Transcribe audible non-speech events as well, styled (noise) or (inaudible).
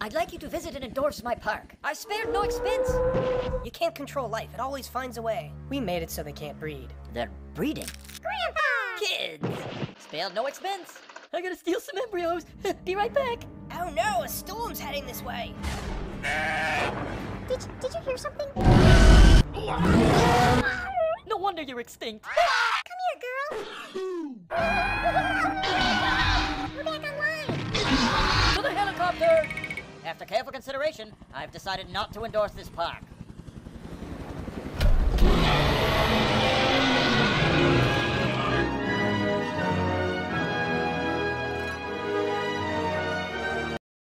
I'd like you to visit and endorse my park. I spared no expense. You can't control life. It always finds a way. We made it so they can't breed. They're breeding. Grandpa! Kids! Spared no expense. I gotta steal some embryos. (laughs) Be right back. Oh no, a storm's heading this way. Did, did you hear something? No wonder you're extinct. Come here, girl. After careful consideration, I've decided not to endorse this park.